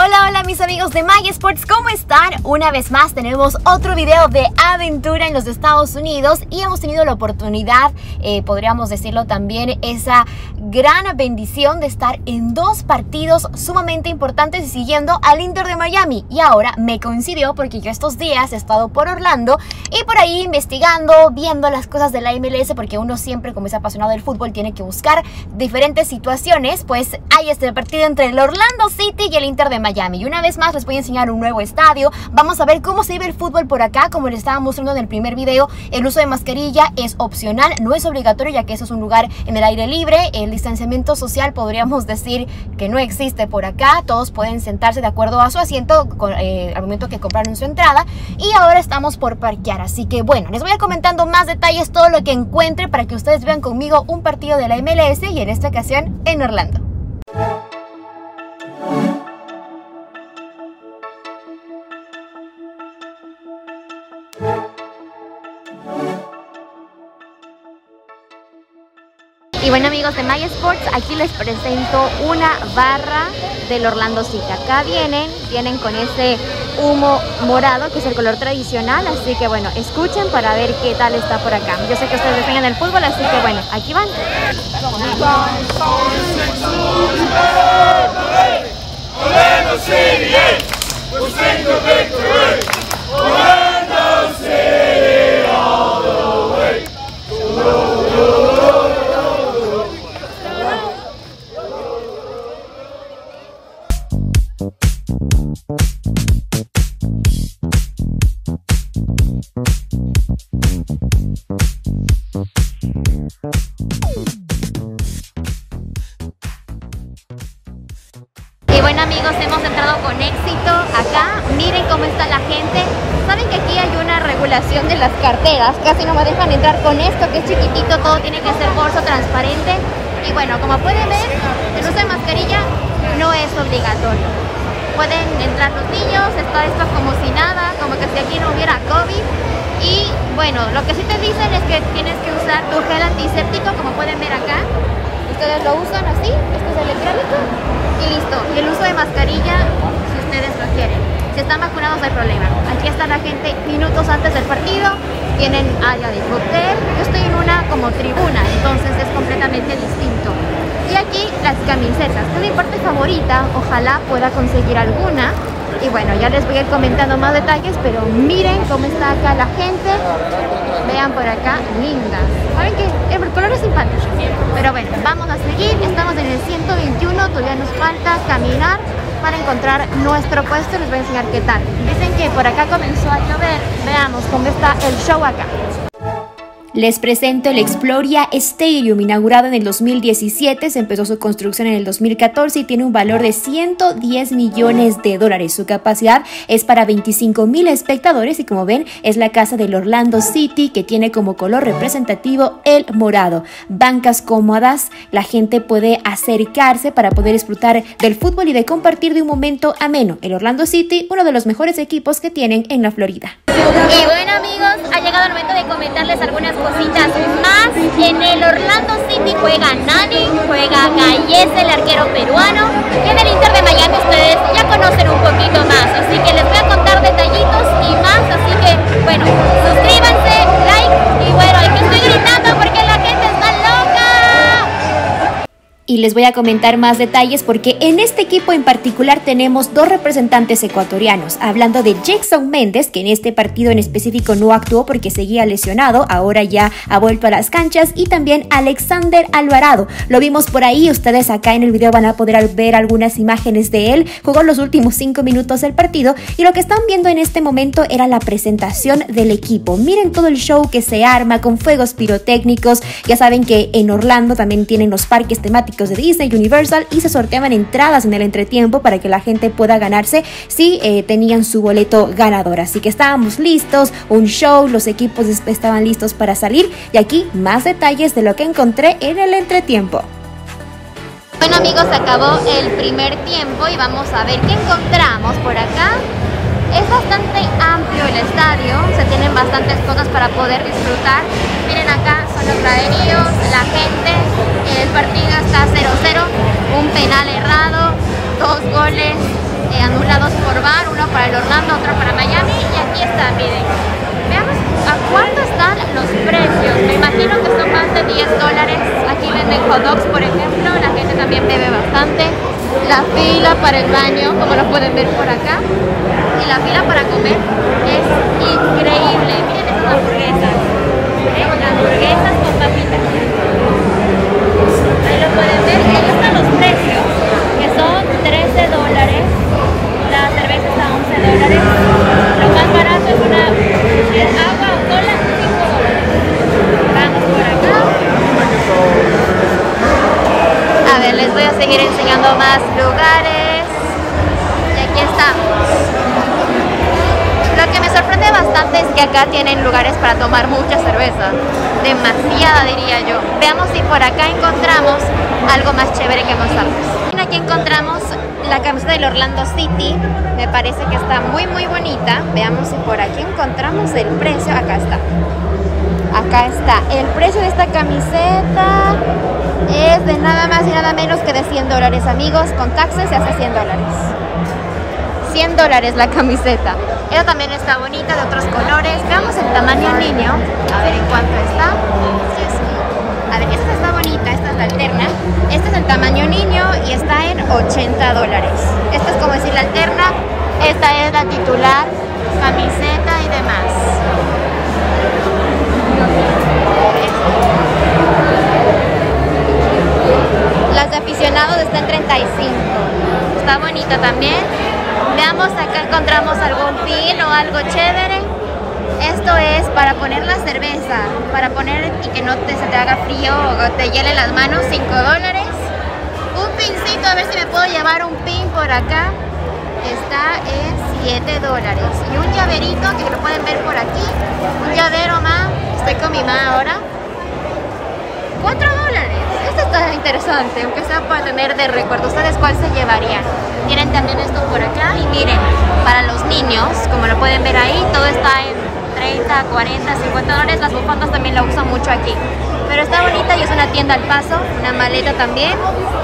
Hola, hola mis amigos de My Sports, ¿cómo están? Una vez más tenemos otro video de aventura en los Estados Unidos y hemos tenido la oportunidad, eh, podríamos decirlo también, esa gran bendición de estar en dos partidos sumamente importantes y siguiendo al Inter de Miami. Y ahora me coincidió porque yo estos días he estado por Orlando y por ahí investigando, viendo las cosas de la MLS porque uno siempre como es apasionado del fútbol tiene que buscar diferentes situaciones. Pues hay este partido entre el Orlando City y el Inter de Miami. Y una vez más les voy a enseñar un nuevo estadio. Vamos a ver cómo se vive el fútbol por acá. Como les estaba mostrando en el primer video, el uso de mascarilla es opcional, no es obligatorio ya que eso es un lugar en el aire libre. El distanciamiento social podríamos decir que no existe por acá. Todos pueden sentarse de acuerdo a su asiento eh, al momento que compraron su entrada. Y ahora estamos por parquear. Así que bueno, les voy a comentando más detalles, todo lo que encuentre para que ustedes vean conmigo un partido de la MLS y en esta ocasión en Orlando. Amigos de My Sports, aquí les presento una barra del Orlando City. Acá vienen, vienen con ese humo morado que es el color tradicional, así que bueno, escuchen para ver qué tal está por acá. Yo sé que ustedes definen el fútbol, así que bueno, aquí van. Y bueno amigos, hemos entrado con éxito acá. Miren cómo está la gente. Saben que aquí hay una regulación de las carteras. Casi no me dejan entrar con esto que es chiquitito. Todo tiene que ser bolso transparente. Y bueno, como pueden ver, el uso de mascarilla no es obligatorio. Pueden entrar los niños, está esto como si nada, como que si aquí no hubiera COVID. Y bueno, lo que sí te dicen es que tienes que usar tu gel antiséptico, como pueden ver acá. Ustedes lo usan así, esto es electrónico y listo. Y el uso de mascarilla, si ustedes lo quieren. Si están vacunados, no hay problema. Aquí está la gente minutos antes del partido, tienen área de hotel. Yo estoy en una como tribuna, entonces es completamente distinto. Y aquí las camisetas, es mi parte favorita, ojalá pueda conseguir alguna. Y bueno, ya les voy a ir comentando más detalles, pero miren cómo está acá la gente. Vean por acá, lindas. ¿Saben qué? El color es simpático. Pero bueno, vamos a seguir. Estamos en el 121, todavía nos falta caminar para encontrar nuestro puesto. Les voy a enseñar qué tal. Dicen que por acá comenzó a llover. Veamos cómo está el show acá. Les presento el Exploria Stadium, inaugurado en el 2017, se empezó su construcción en el 2014 y tiene un valor de 110 millones de dólares. Su capacidad es para 25 mil espectadores y como ven es la casa del Orlando City que tiene como color representativo el morado. Bancas cómodas, la gente puede acercarse para poder disfrutar del fútbol y de compartir de un momento ameno. El Orlando City, uno de los mejores equipos que tienen en la Florida. Y bueno amigos, ha llegado el momento de comentarles algunas cositas más. En el Orlando City juega Nani, juega Gallese, el arquero peruano. Y en el Inter de Miami ustedes ya conocen un poquito más. Así que les voy a contar detallitos y más. Así que, bueno, Y les voy a comentar más detalles porque en este equipo en particular tenemos dos representantes ecuatorianos. Hablando de Jackson Méndez, que en este partido en específico no actuó porque seguía lesionado, ahora ya ha vuelto a las canchas. Y también Alexander Alvarado. Lo vimos por ahí, ustedes acá en el video van a poder ver algunas imágenes de él. Jugó los últimos cinco minutos del partido y lo que están viendo en este momento era la presentación del equipo. Miren todo el show que se arma con fuegos pirotécnicos. Ya saben que en Orlando también tienen los parques temáticos de Disney, Universal y se sorteaban entradas en el entretiempo para que la gente pueda ganarse si eh, tenían su boleto ganador. Así que estábamos listos, un show, los equipos estaban listos para salir y aquí más detalles de lo que encontré en el entretiempo. Bueno amigos, acabó el primer tiempo y vamos a ver qué encontramos por acá. Es bastante amplio el estadio. Se tienen bastantes cosas para poder disfrutar. Miren acá son los graderíos, la gente. El partido está 0-0. Un penal errado, dos goles eh, anulados por VAR, uno para el Orlando, otro para Miami. Y aquí está, miren. Veamos a cuánto están los precios. Me imagino que son más de 10 dólares. Aquí venden hot dogs, por ejemplo. La gente también bebe bastante la fila para el baño, como lo pueden ver por acá, y la fila para comer es increíble. Miren estas hamburguesas, ¿eh? hamburguesas con papitas. Ahí lo que acá tienen lugares para tomar mucha cerveza. Demasiada diría yo. Veamos si por acá encontramos algo más chévere que mostrarles. Aquí encontramos la camiseta del Orlando City. Me parece que está muy muy bonita. Veamos si por aquí encontramos el precio. Acá está. Acá está. El precio de esta camiseta es de nada más y nada menos que de 100 dólares, amigos. Con taxes se hace 100 dólares. 100 dólares la camiseta. Esta también está bonita, de otros colores. Veamos el tamaño niño. A ver en cuánto está. A ver, esta está bonita, esta es la alterna. Este es el tamaño niño y está en 80 dólares. Esta es como decir la alterna. Esta es la titular, camiseta y demás. Las de aficionados están en 35. Está bonita también. Veamos, acá encontramos algún pin o algo chévere. Esto es para poner la cerveza, para poner y que no se te haga frío o te hielen las manos, 5 dólares. Un pincito, a ver si me puedo llevar un pin por acá. Está en 7 dólares. Y un llaverito que lo pueden ver por aquí. Un llavero más. Estoy con mi mamá ahora. 4 dólares. Está interesante, aunque sea para tener de recuerdo. ¿Ustedes cuál se llevarían? Tienen también esto por acá. Y miren, para los niños, como lo pueden ver ahí, todo está en 30, 40, 50 dólares. Las bufandas también la usan mucho aquí. Pero está bonita y es una tienda al paso, una maleta también.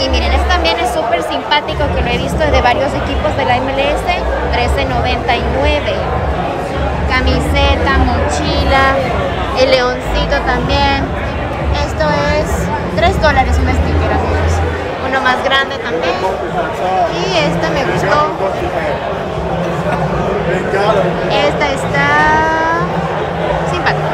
Y miren, este también es súper simpático que lo he visto de varios equipos de la MLS, 13.99. Camiseta, mochila, el leoncito también. Esto es 3 dólares un sticker, amigos. Uno más grande también. Y este me gustó. Esta está simpática.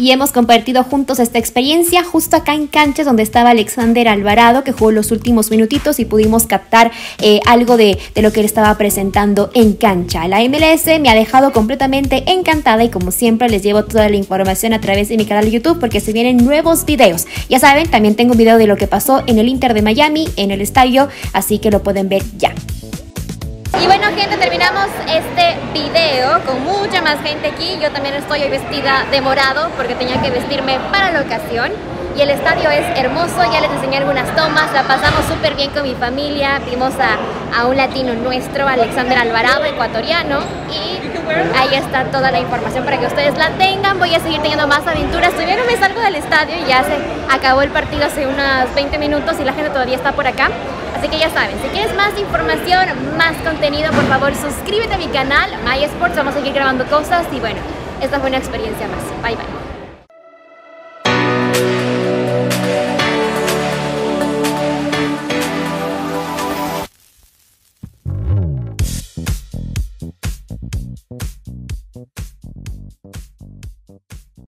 Y hemos compartido juntos esta experiencia justo acá en canchas donde estaba Alexander Alvarado que jugó los últimos minutitos y pudimos captar eh, algo de, de, lo que él estaba presentando en cancha. La MLS me ha dejado completamente encantada y como siempre les llevo toda la información a través de mi canal de YouTube porque se vienen nuevos videos. Ya saben, también tengo un video de lo que pasó en el Inter de Miami, en el estadio, así que lo pueden ver ya. Y bueno gente, terminamos este video con mucha más gente aquí. Yo también estoy hoy vestida de morado porque tenía que vestirme para la ocasión. Y el estadio es hermoso, ya les enseñé algunas tomas, la pasamos súper bien con mi familia. Vimos a, a un latino nuestro, Alexander Alvarado, ecuatoriano. Y ahí está toda la información para que ustedes la tengan. Voy a seguir teniendo más aventuras. Todavía no me salgo del estadio, ya se acabó el partido hace unos 20 minutos y la gente todavía está por acá. Así que ya saben, si quieres más información, más contenido, por favor suscríbete a mi canal, MySports, vamos a seguir grabando cosas y bueno, esta fue una experiencia más. Bye bye.